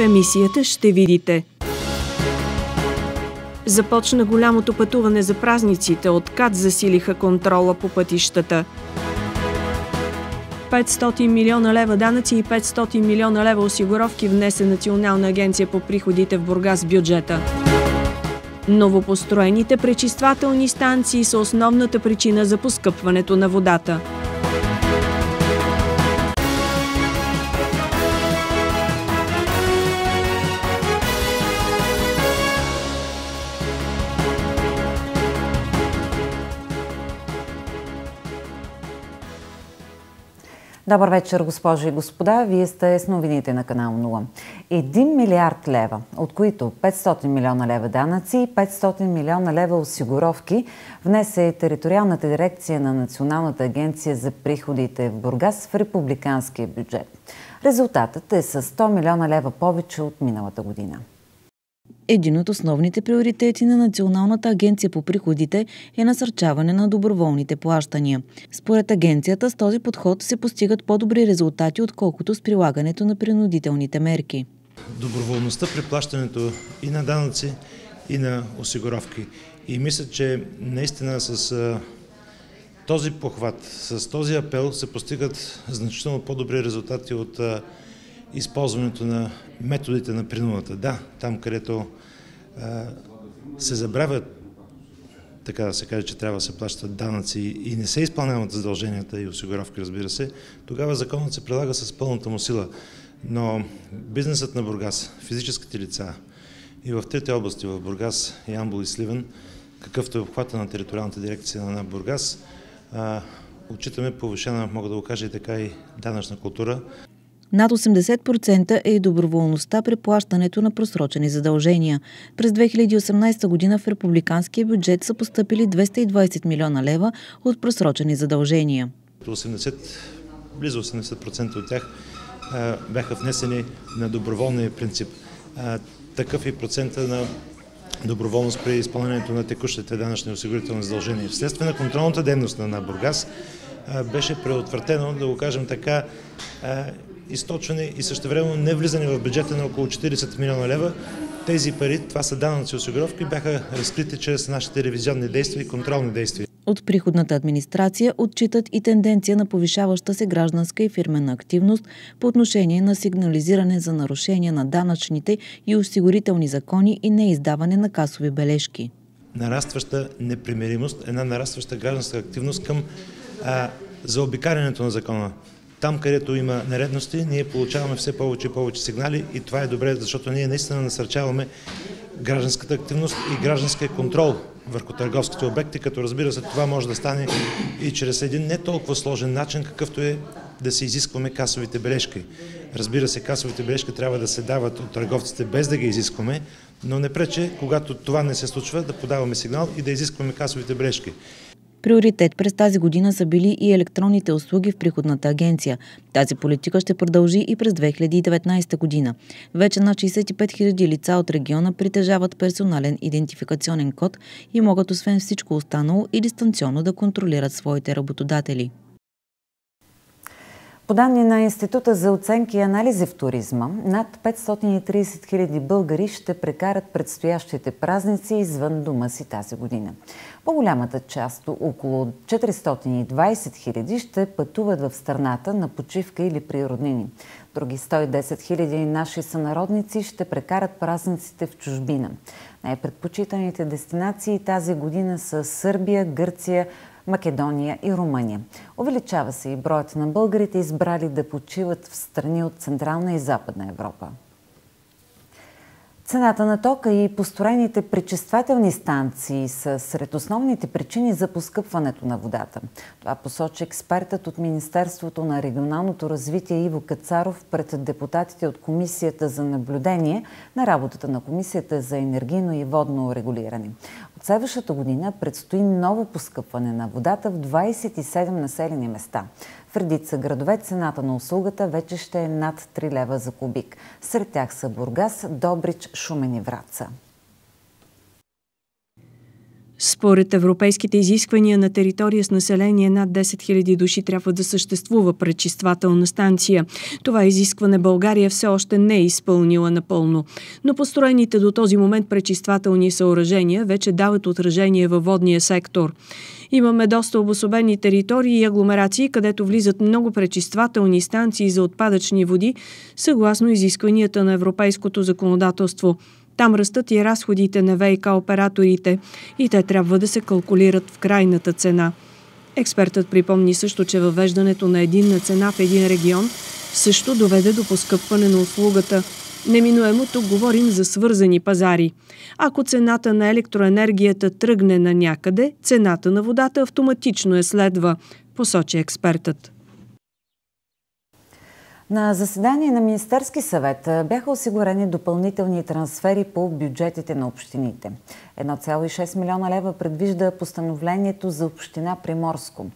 Емисията ще видите Започна голямото пътуване за празниците. От КАТ засилиха контрола по пътищата. 500 милиона лева данъци и 500 милиона лева осигуровки внесе Национална агенция по приходите в Бургас бюджета. Новопостроените пречиствателни станции са основната причина за поскъпването на водата. Добър вечер, госпожи и господа. Вие сте с новините на канал 0. 1 милиард лева, от които 500 милиона лева данъци и 500 милиона лева осигуровки, внесе териториалната дирекция на Националната агенция за приходите в Бургас в републиканския бюджет. Резултатът е с 100 милиона лева повече от миналата година. Един от основните приоритети на Националната агенция по приходите е насърчаване на доброволните плащания. Според агенцията с този подход се постигат по-добри резултати, отколкото с прилагането на принудителните мерки. Доброволността при плащането и на данъци, и на осигуровки. И мисля, че наистина с този похват, с този апел се постигат значително по-добри резултати от използването на методите на принудата. Да, там където се забравят така да се каже, че трябва да се плащат данъци и не се изпълняват задълженията и осигуровки, разбира се, тогава законът се прилага с пълната му сила. Но бизнесът на Бургас, физическите лица и в трите области, в Бургас, Ямбол и Сливен, какъвто е обхвата на териториалната дирекция на Бургас, отчитаме повишена, мога да го кажа и така, и данъчна култура. Над 80% е и доброволността при плащането на просрочени задължения. През 2018 година в републиканския бюджет са поступили 220 милиона лева от просрочени задължения. 80, близо 80% от тях а, бяха внесени на доброволния принцип. А, такъв и процента на доброволност при изпълнението на текущите данъчни осигурителни задължения. Вследствие на контролната дейност на Бургас беше преотвратено, да го кажем така, източване и същевременно не влизане в бюджета на около 40 милиона лева. Тези пари, това са данъци осигуровки, бяха разкрити чрез нашите ревизионни действия и контролни действия. От приходната администрация отчитат и тенденция на повишаваща се гражданска и фирмена активност по отношение на сигнализиране за нарушения на данъчните и осигурителни закони и неиздаване на касови бележки. Нарастваща непримиримост, една нарастваща гражданска активност към а, заобикарянето на закона. Там, където има нередности, ние получаваме все повече и повече сигнали и това е добре, защото ние наистина насърчаваме гражданската активност и гражданския контрол върху търговските обекти, като разбира се това може да стане и чрез един не толкова сложен начин, какъвто е да се изискваме касовите бележки. Разбира се, касовите бележки трябва да се дават от търговците без да ги изискваме, но не прече, когато това не се случва, да подаваме сигнал и да изискваме касовите бележки. Приоритет през тази година са били и електронните услуги в приходната агенция. Тази политика ще продължи и през 2019 година. Вече над 65 000 лица от региона притежават персонален идентификационен код и могат освен всичко останало и дистанционно да контролират своите работодатели. По данни на Института за оценки и анализи в туризма, над 530 хиляди българи ще прекарат предстоящите празници извън дома си тази година. По-голямата част, около 420 хиляди, ще пътуват в страната на почивка или при роднини. Други 110 хиляди наши сънародници ще прекарат празниците в чужбина. Най-предпочитаните дестинации тази година са Сърбия, Гърция, Македония и Румъния. Увеличава се и броят на българите, избрали да почиват в страни от Централна и Западна Европа. Цената на тока и построените пречиствателни станции са сред основните причини за поскъпването на водата. Това посочи експертът от Министерството на регионалното развитие Иво Кацаров пред депутатите от Комисията за наблюдение на работата на Комисията за енергийно и водно регулиране. От следващата година предстои ново поскъпване на водата в 27 населени места. В редица градове цената на услугата вече ще е над 3 лева за кубик. Сред тях са Бургас, Добрич, Шумен и Враца. Според европейските изисквания на територия с население над 10 000 души трябва да съществува пречиствателна станция. Това изискване България все още не е изпълнила напълно. Но построените до този момент пречиствателни съоръжения вече дават отражение във водния сектор. Имаме доста обособени територии и агломерации, където влизат много пречиствателни станции за отпадъчни води, съгласно изискванията на европейското законодателство – там растат и разходите на ВИК операторите и те трябва да се калкулират в крайната цена. Експертът припомни също, че въвеждането на единна цена в един регион също доведе до поскъпване на услугата. Неминуемо тук говорим за свързани пазари. Ако цената на електроенергията тръгне на някъде, цената на водата автоматично е следва, посочи експертът. На заседание на Министерски съвет бяха осигурени допълнителни трансфери по бюджетите на общините. 1,6 милиона лева предвижда постановлението за община Приморско.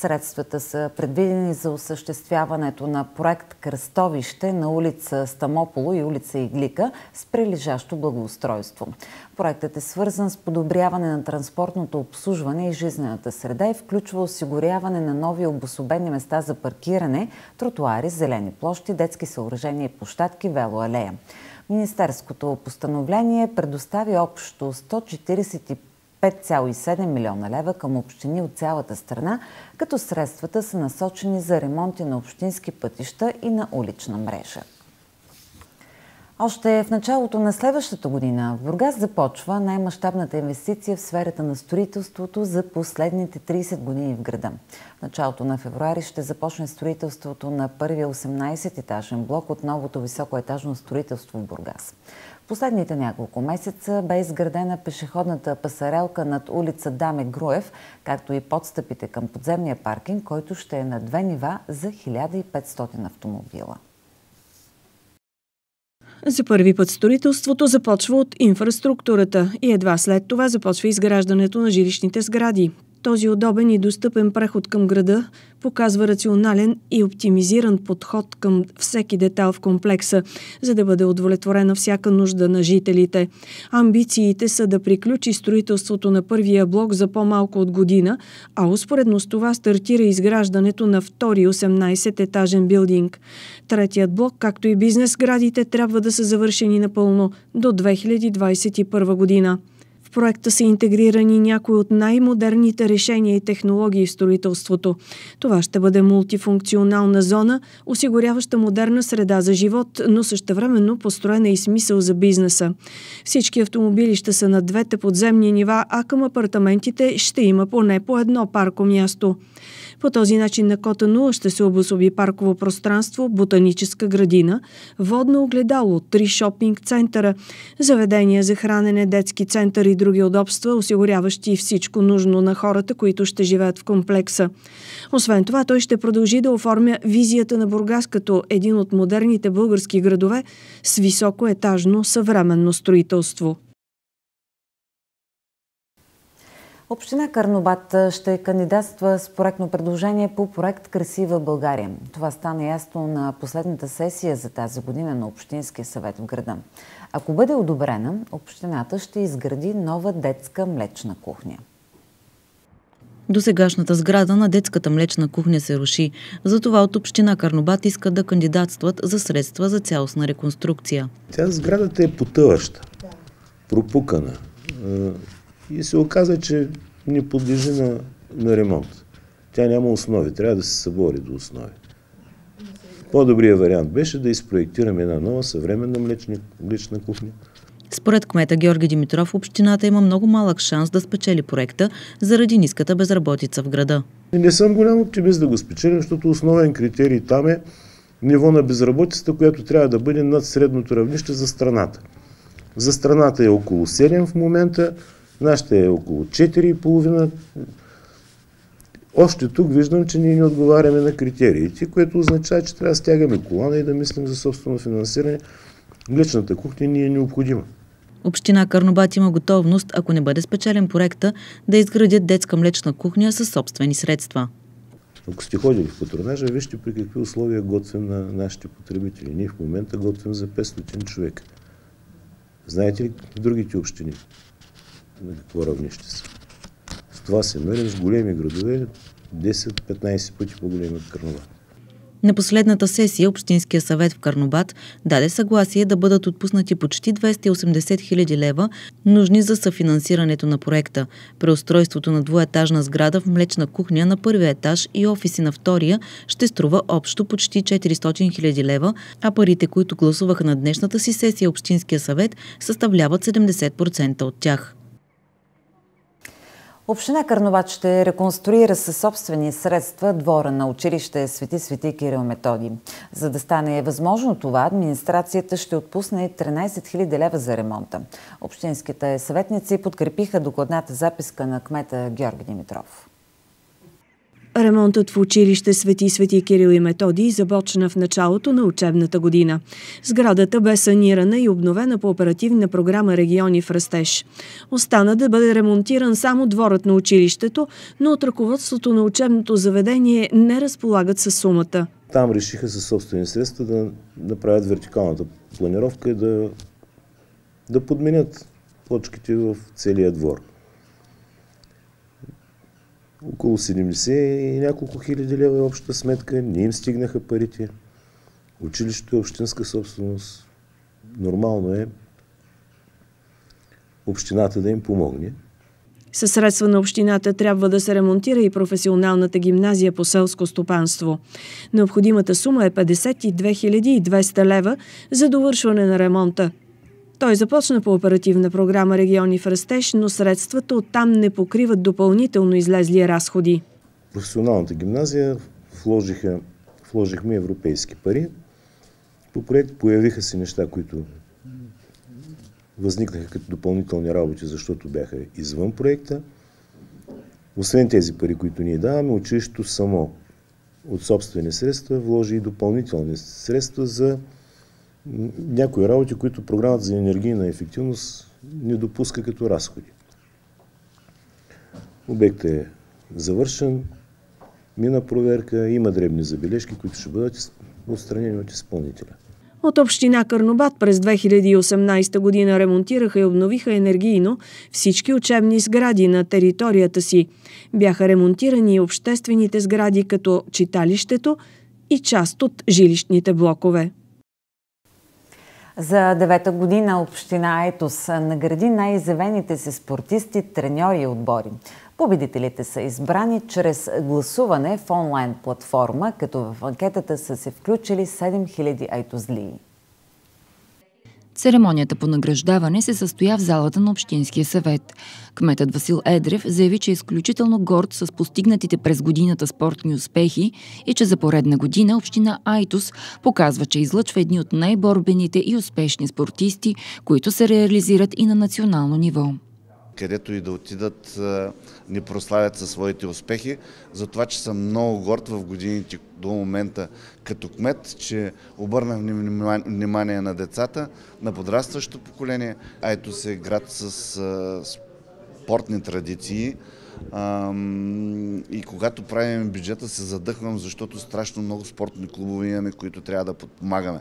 Средствата са предвидени за осъществяването на проект Кръстовище на улица Стамополо и улица Иглика с прилежащо благоустройство. Проектът е свързан с подобряване на транспортното обслужване и жизнената среда и включва осигуряване на нови обособени места за паркиране, тротуари, зелени площи, детски съоръжения и площадки, велоалея. Министерското постановление предостави общо 145 5,7 милиона лева към общини от цялата страна, като средствата са насочени за ремонти на общински пътища и на улична мрежа. Още в началото на следващата година в Бургас започва най-мащабната инвестиция в сферата на строителството за последните 30 години в града. В началото на февруари ще започне строителството на първия 18-етажен блок от новото високоетажно строителство в Бургас. Последните няколко месеца бе изградена пешеходната пасарелка над улица Даме Груев, както и подстъпите към подземния паркинг, който ще е на две нива за 1500 автомобила. За първи път строителството започва от инфраструктурата и едва след това започва изграждането на жилищните сгради. Този удобен и достъпен преход към града показва рационален и оптимизиран подход към всеки детал в комплекса, за да бъде удовлетворена всяка нужда на жителите. Амбициите са да приключи строителството на първия блок за по-малко от година, а успоредно с това стартира изграждането на втори 18-етажен билдинг. Третият блок, както и бизнес градите, трябва да са завършени напълно до 2021 година проекта са интегрирани някои от най-модерните решения и технологии в строителството. Това ще бъде мултифункционална зона, осигуряваща модерна среда за живот, но същевременно построена и смисъл за бизнеса. Всички автомобили ще са на двете подземни нива, а към апартаментите ще има поне по едно парко място. По този начин на кота 0 ще се обособи парково пространство, ботаническа градина, водно огледало, три шопинг центъра, заведения за хранене, детски център и други удобства, осигуряващи всичко нужно на хората, които ще живеят в комплекса. Освен това, той ще продължи да оформя визията на Бургас като един от модерните български градове с високо етажно съвременно строителство. Община Карнобат ще кандидатства с проектно предложение по проект Красива България. Това стана ясно на последната сесия за тази година на Общинския съвет в града. Ако бъде одобрена, общината ще изгради нова детска млечна кухня. До сегашната сграда на детската млечна кухня се руши. Затова от община Карнобат иска да кандидатстват за средства за цялостна реконструкция. Тя сградата е потъваща, пропукана и се оказа, че не подлежи на, на ремонт. Тя няма основи, трябва да се събори до основи. По-добрият вариант беше да изпроектираме една нова съвременна млечна, млечна кухня. Според кмета Георги Димитров, общината има много малък шанс да спечели проекта заради ниската безработица в града. Не съм голям оптимист да го спечелим, защото основен критерий там е ниво на безработицата, която трябва да бъде над средното равнище за страната. За страната е около 7 в момента, Нашата е около 4,5. Още тук виждам, че ние не отговаряме на критериите, което означава, че трябва да стягаме колана и да мислим за собствено финансиране. Млечната кухня ни е необходима. Община Карнобат има готовност, ако не бъде спечелен проекта, да изградят детска млечна кухня със собствени средства. Ако сте ходили в патронажа, вижте при какви условия готвим на нашите потребители. Ние в момента готвим за 500 човека. Знаете ли другите общини? На какво равнище са. това се мерим с големи градове, 10-15 пъти по-големи от Карнобат. На последната сесия Общинския съвет в Карнобат даде съгласие да бъдат отпуснати почти 280 хиляди лева, нужни за съфинансирането на проекта. Преустройството на двуетажна сграда в млечна кухня на първия етаж и офиси на втория ще струва общо почти 400 хиляди лева, а парите, които гласуваха на днешната си сесия Общинския съвет, съставляват 70% от тях. Община Карновач ще реконструира със собствени средства двора на училище Свети Свети Кирил Методи. За да стане възможно това, администрацията ще отпусне 13 000 лева за ремонта. Общинските съветници подкрепиха докладната записка на кмета Георги Димитров. Ремонтът в училище Свети Свети Кирил и Методи започна в началото на учебната година. Сградата бе санирана и обновена по оперативна програма Региони в растеж. Остана да бъде ремонтиран само дворът на училището, но от ръководството на учебното заведение не разполагат със сумата. Там решиха със собствени средства да направят вертикалната планировка и да, да подменят плочките в целия двор около 70 и няколко хиляди лева е общата сметка. Не им стигнаха парите. Училището е общинска собственост. Нормално е общината да им помогне. Със средства на общината трябва да се ремонтира и професионалната гимназия по селско стопанство. Необходимата сума е 52 200 лева за довършване на ремонта. Той започна по оперативна програма Региони в растеж, но средствата оттам не покриват допълнително излезли разходи. Професионалната гимназия вложиха, вложихме европейски пари. По проект появиха се неща, които възникнаха като допълнителни работи, защото бяха извън проекта. Освен тези пари, които ние даваме, училището само от собствени средства вложи и допълнителни средства за някои работи, които програмата за енергийна ефективност не допуска като разходи. Обектът е завършен, мина проверка, има дребни забележки, които ще бъдат отстранени от изпълнителя. От община Карнобат през 2018 година ремонтираха и обновиха енергийно всички учебни сгради на територията си. Бяха ремонтирани и обществените сгради като читалището и част от жилищните блокове. За девета година община Етос награди най-изявените си спортисти, треньори и отбори. Победителите са избрани чрез гласуване в онлайн платформа, като в анкетата са се включили 7000 айтозлии. Церемонията по награждаване се състоя в залата на Общинския съвет. Кметът Васил Едрев заяви, че е изключително горд с постигнатите през годината спортни успехи и че за поредна година Община Айтос показва, че излъчва едни от най-борбените и успешни спортисти, които се реализират и на национално ниво където и да отидат, ни прославят със своите успехи. За това, че съм много горд в годините до момента като кмет, че обърнах внимание на децата, на подрастващото поколение. А ето се град с спортни традиции. И когато правим бюджета се задъхвам, защото страшно много спортни клубове имаме, които трябва да подпомагаме.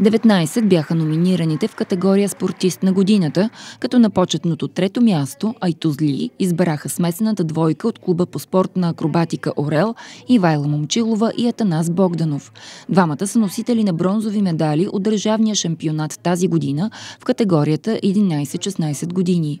19 бяха номинираните в категория спортист на годината, като на почетното трето място Айтузли избраха смесената двойка от клуба по спортна акробатика Орел Ивайла Момчилова и Атанас Богданов. Двамата са носители на бронзови медали от държавния шампионат тази година в категорията 11-16 години.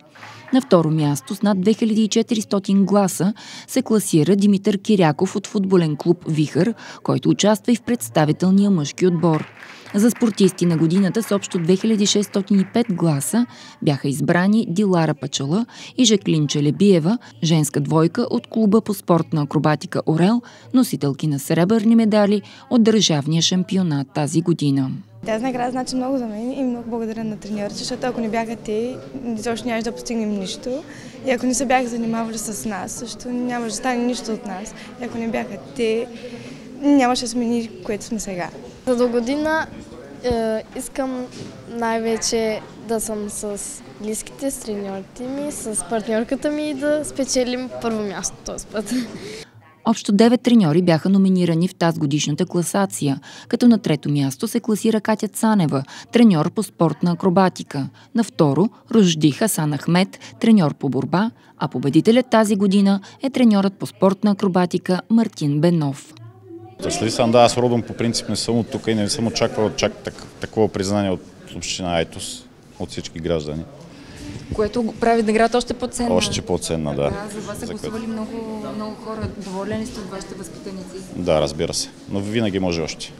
На второ място с над 2400 гласа се класира Димитър Киряков от футболен клуб Вихър, който участва и в представителния мъжки отбор. За спортисти на годината с общо 2605 гласа бяха избрани Дилара Пачала и Жаклин Челебиева, женска двойка от клуба по спортна акробатика Орел, носителки на сребърни медали от държавния шампионат тази година. Тази награда значи много за мен и много благодаря на треньорите, защото ако не бяха те, изобщо нямаше да постигнем нищо. И ако не се бяха занимавали с нас, също нямаше да стане нищо от нас. И ако не бяха те, нямаше да смени, което сме сега. За до година е, искам най-вече да съм с близките, с треньорите ми, с партньорката ми и да спечелим първо място този път. Общо 9 треньори бяха номинирани в тази годишната класация, като на трето място се класира Катя Цанева, треньор по спортна акробатика. На второ – Ружди Хасан Ахмет, треньор по борба, а победителят тази година е треньорът по спортна акробатика Мартин Бенов. Следи съм, да, аз родом по принцип не съм от тук и не съм очаквал чак так, такова признание от община Айтос, от всички граждани. Което прави наградата още по-ценна. Още по-ценна, да. За вас са гласували много, много хора. Доволен ли сте от вашите възпитаници? Да, разбира се. Но винаги може още.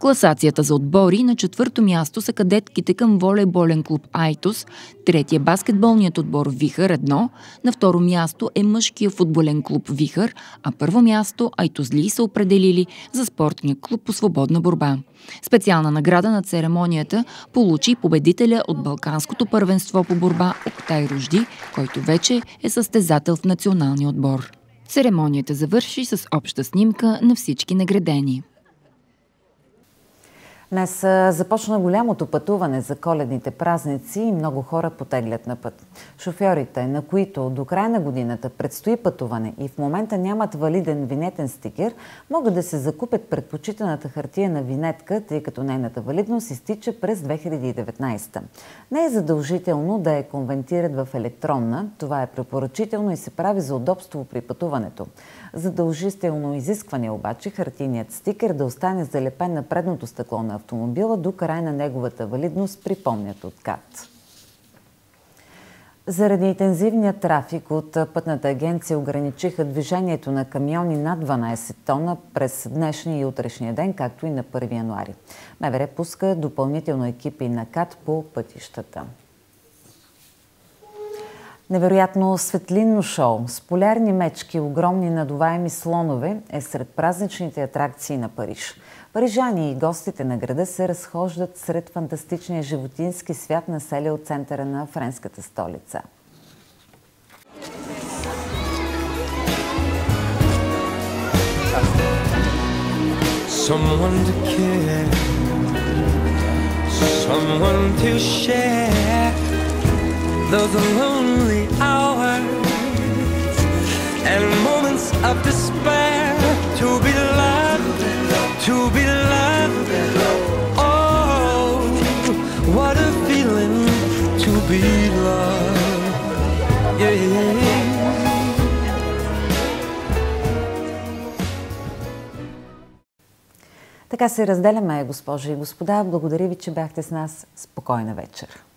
Класацията за отбори на четвърто място са кадетките към волейболен клуб Айтос, третия баскетболният отбор Вихър едно, на второ място е мъжкия футболен клуб Вихър, а първо място Айтозли са определили за спортния клуб по свободна борба. Специална награда на церемонията получи победителя от Балканското първенство по борба Октай Ружди, който вече е състезател в националния отбор. Церемонията завърши с обща снимка на всички наградени. Днес започна голямото пътуване за коледните празници и много хора потеглят на път. Шофьорите, на които до края на годината предстои пътуване и в момента нямат валиден винетен стикер, могат да се закупят предпочитаната хартия на винетка, тъй като нейната валидност изтича през 2019. Не е задължително да я конвентират в електронна. Това е препоръчително и се прави за удобство при пътуването. Задължително изискване обаче хартийният стикер да остане залепен на предното стъкло на автомобила до край на неговата валидност, припомнят от КАТ. Заради интензивния трафик от пътната агенция ограничиха движението на камиони над 12 тона през днешния и утрешния ден, както и на 1 януари. МВР пуска допълнително екипи на КАТ по пътищата. Невероятно светлинно шоу с полярни мечки, огромни надуваеми слонове е сред празничните атракции на Париж. Парижани и гостите на града се разхождат сред фантастичния животински свят на селе от центъра на френската столица. Someone to care, someone to share those lonely hours and moments of despair to be loved, to be loved. Oh, what a feeling to be loved. Yeah. Така се разделяме, госпожи и господа. Благодаря ви, че бяхте с нас. Спокойна вечер.